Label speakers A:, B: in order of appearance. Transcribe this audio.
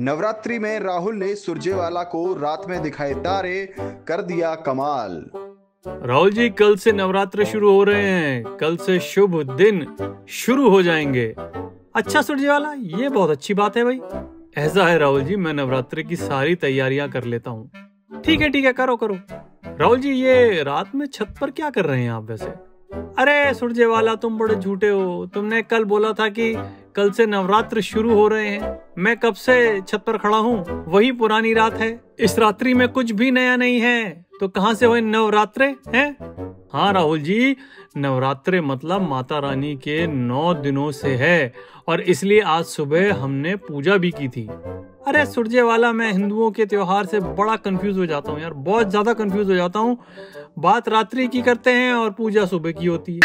A: नवरात्रि में राहुल ने सुरजेवाला को रात में दिखाए तारे, कर दिया कमाल।
B: राहुल जी, कल से नवरात्र शुरू हो रहे हैं। कल से शुभ दिन शुरू हो जाएँगे। अच्छा सुरजेवाला, ये बहुत अच्छी बात है भाई। ऐसा है राहुल जी, मैं नवरात्रि की सारी तैयारियाँ कर लेता हूँ। ठीक है ठीक है, करो करो। राहुल जी, ये रात में छत पर क्या कर रहे हैं आप वैसे? अरे, सुरजेवाला, तुम बड़े झूठे हो। तुमने कल बोला था कि कल से नवरात्र शुरू हो रहे हैं। मैं कब से छत पर खड़ा हूँ? वही पुरानी रात है। इस रात्रि में कुछ भी नया नहीं है। तो कहाँ से हुए नवरात्रे, हैं? हाँ राहुल जी, नवरात्रे मतलब माता रानी के नौ दिनों से है। और इसलिए आज सुबह हमने पूजा भी की थी। अरे सुरजे वाला मैं हिंदुओं के त्योहार से बड़ा कंफ्यूज हो जाता हूँ यार। बहुत ज़्यादा कंफ्यूज हो जाता हूँ। बात रात्रि की करते हैं और पूजा सुबह की होती है।